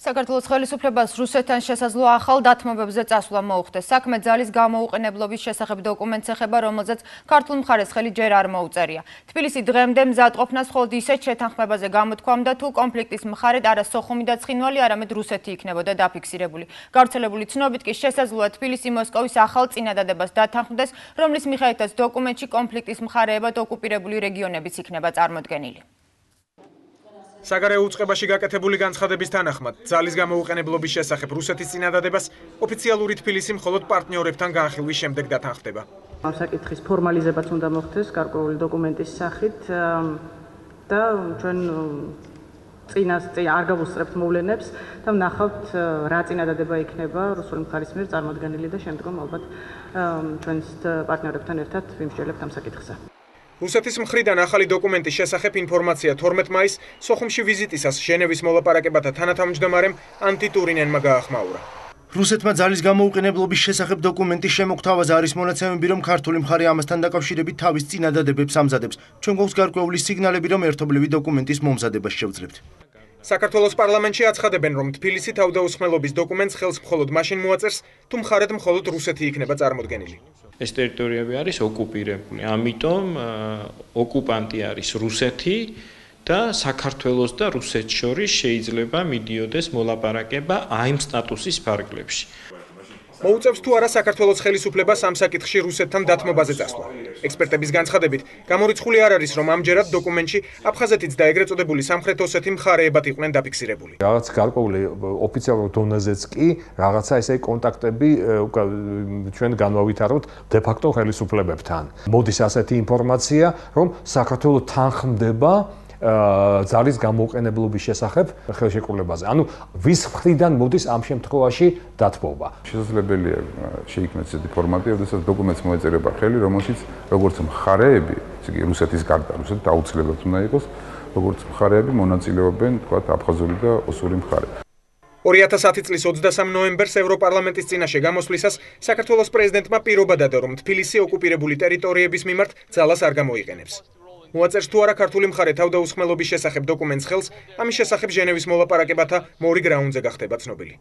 საქართველოს ხელისუფლებას რუსეთთან შესაძლო ახალ დათმობებზე წასვლა მოუხდეს. საქმე ძალის გამოუყენებლობის შესახებ დოკუმენტს ეხება, რომელზეც ქართულ მხარეს ხელი ჯერ არ მოუწერია. თბილისი დღემდე მზადყოფნას მხოლოდ ისეთ შეთანხმებაზე გამოთქვამდა, თუ კონფლიქტის მხარედ არა სოხუმი და ცხინვალი, არამედ რუსეთი იქნებოდა დაფიქსირებული. გავრცელებული ცნობით კი შესაძლოა თბილისი მოსკოვის ახალ წინადადებას დათანხმდეს, რომლის მიხედვითაც დოკუმენტში კონფლიქტის მხარეებად ოკუპირებული რეგიონებიც იქნება წარმოდგენილი. საგარეო უწყებაში გაკეთებული განცხადების თანახმად, ძალის გამოუყენებლობის შესახებ რუსეთის წინადადებას ოფიციალური თბილისი მხოლოდ პარტნიორებთან განხილვის შემდეგ დათანხმდება. ამ საკითხის ფორმალიზებაც უნდა მოხდეს გარკვეული დოკუმენტის სახით და ჩვენ წინას არ გავუსწრებთ მოვლენებს და ვნახავთ რა წინადადება იქნება რუსული მხარის მიერ წარმოქმნილი და შემდგომ ალბათ ჩვენს პარტნიორებთან ერთად ვიმსჯელებთ ამ საკითხზე. რუსეთის მხრიდან ახალი დოკუმენტის შესახებ ინფორმაცია 12 მაისს სოხუმში ვიზიტისას ჟენევის მოლაპარაკებათა თანათავმჯდომარემ ანტი ტურინენმა გაახმაურა. რუსეთმა ძალის გამოუყენებლობის შესახებ დოკუმენტის შემოგთავაზა არის მონაცემები, რომ ქართული მხარე ამასთან დაკავშირებით თავის წინადადებებს ამზადებს. ჩვენ გვაქვს გარკვეული სიგნალები, რომ ერთობლივი დოკუმენტის მომზადებას შევძლებთ. საქართველოს პარლამენტში აცხადებენ, რომ თბილისი თავდაუსხმელობის დოკუმენტს ხელს მხოლოდ მაშინ მოაწერს, თუ მხარედ მხოლოდ რუსეთი იქნება წარმოქმნილი. ეს ტერიტორიები არის ოკუპირებული. ამიტომ ოკუპანტი არის რუსეთი და საქართველოს და რუსეთს შორის შეიძლება მიდიოდეს მოლაპარაკება აი ამ სტატუსის ფარგლებში. მოუწევს თუ არა საქართველოს ხელისუფლებას ამ საკითხში რუსეთთან დათმობაზე წასვლა. ექსპერტების განცხადებით, გამორიცხული არ არის, რომ ამჯერად დოკუმენტში აფხაზეთიც და ეგრეთ წოდებული სამხრეთ ოსეთი მხარეებად იყვნენ დაფიქსირებული. რაღაც გარკვეული ოფიციალურ დონეზეც კი რაღაცა ესე კონტაქტები ჩვენ განვავითაროთ დე-ფაქტო ხელისუფლებებთან. მოდის ასეთი ინფორმაცია, რომ საქართველოს თანხმდება ძალის გამოყენებლობის შესახებ ხელშეკრულებაზე. ანუ ვის მხრიდან მოდის ამ შემთხვევაში დათბობა? შესაძლებელია შეიქმნას ესეთი ფორმატი, როდესაც დოკუმენტს მოეწერება ხელი, რომელშიც როგორც მხარეები, ესე იგი რუსეთის გარდა, რუსეთი აუცილებლად უნდა იყოს, როგორც მხარეები მონაწილეობენ, თქვათ, აფხაზური და ოსური მხარე. 2010 წლის 23 ნოემბერს ევროპარლამენტის წინაშე გამოსვლისას საქართველოს პრეზიდენტმა პირობა დადო, რომ თბილისი ოკუპირებული ტერიტორიების მიმართ ძალას არ გამოიყენებს. მოაწერს თუ არა ქართული მხარე თავდაუსხმელობის შესახებ დოკუმენტს ხელს, ამის შესახებ ჟენევის მოლაპარაკებათა მორიგ რაუნდზე გახდება ცნობილი.